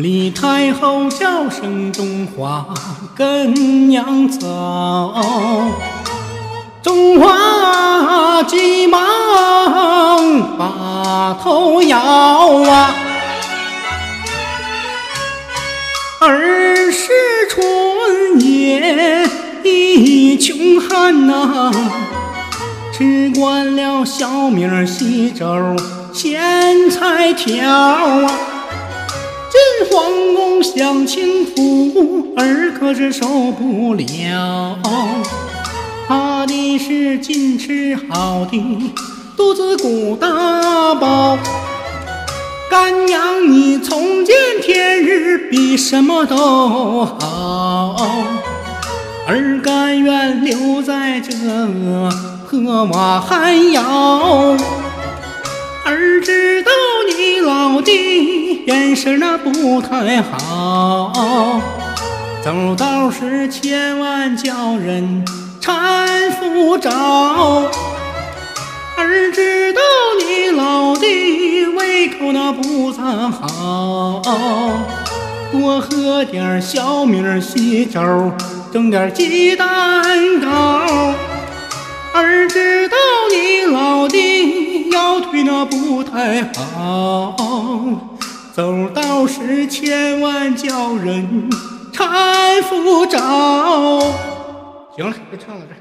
李太后叫声中华跟娘走，中华急忙把头摇啊，儿时春夜一穷汉呐，吃惯了小米稀粥咸菜条啊。进皇宫享清福，儿可是受不了。怕的是尽吃好的，肚子鼓大包。干娘，你从见天日比什么都好，儿甘愿留在这河马寒窑。儿知道你老弟眼神那不太好，走道时千万叫人搀扶着。儿知道你老弟胃口那不咋好，多喝点小米稀粥，蒸点鸡蛋糕。还好，走道时千万叫人搀扶着。行了，别唱到，这。